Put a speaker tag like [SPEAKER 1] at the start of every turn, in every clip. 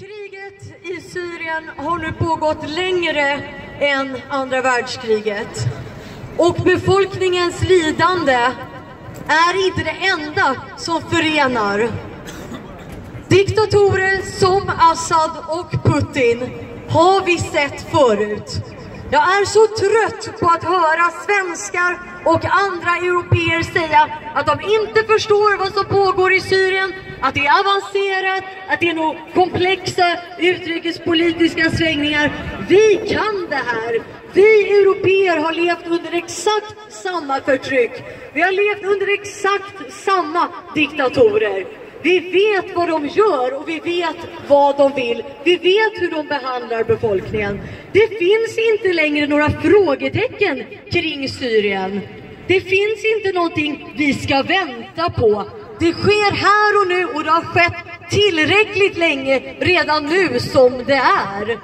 [SPEAKER 1] Kriget i Syrien har nu pågått längre än andra världskriget. Och befolkningens lidande är inte det enda som förenar. Diktatorer som Assad och Putin har vi sett förut. Jag är så trött på att höra svenskar och andra europeer säga att de inte förstår vad som pågår i Syrien, att det är avancerat, att det är nog komplexa utrikespolitiska svängningar. Vi kan det här. Vi europeer har levt under exakt samma förtryck. Vi har levt under exakt samma diktatorer. Vi vet vad de gör och vi vet vad de vill. Vi vet hur de behandlar befolkningen. Det finns inte längre några frågetecken kring Syrien. Det finns inte någonting vi ska vänta på. Det sker här och nu och det har skett tillräckligt länge redan nu som det är.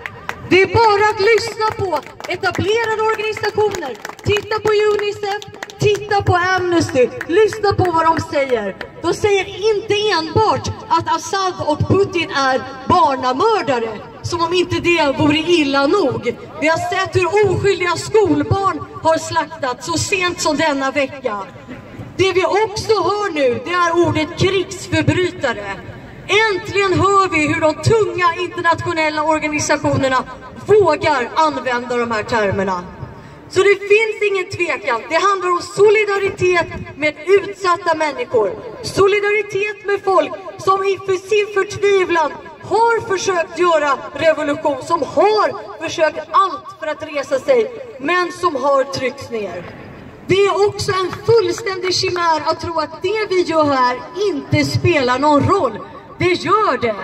[SPEAKER 1] Det är bara att lyssna på etablerade organisationer. Titta på Unicef, titta på Amnesty, lyssna på vad de säger. De säger inte enbart att Assad och Putin är barnamördare, som om inte det vore illa nog. Vi har sett hur oskyldiga skolbarn har slaktats så sent som denna vecka. Det vi också hör nu, det är ordet krigsförbrytare. Äntligen hör vi hur de tunga internationella organisationerna vågar använda de här termerna. Så det finns ingen tvekan. Det handlar om solidaritet med utsatta människor. Solidaritet med folk som inför sin förtvivlan har försökt göra revolution, som har försökt allt för att resa sig, men som har tryckts ner. Det är också en fullständig chimär att tro att det vi gör här inte spelar någon roll. Det gör det.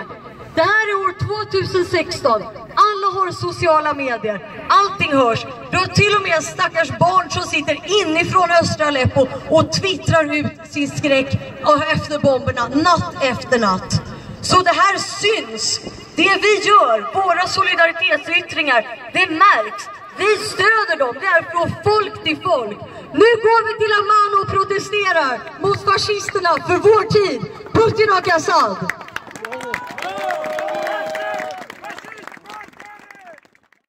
[SPEAKER 1] Det här är år 2016. Alla har sociala medier. Allting hörs. Du har till och med stackars barn som sitter inifrån östra Aleppo och twittrar ut sin skräck efter bomberna natt efter natt. Så det här syns. Det vi gör, våra solidaritetsyttringar, det märks. Vi stöder dem. Det är från folk fattigt folk. Nu går vi till Amman och protesterar mot fascisterna för vår tid, Putin och Assad.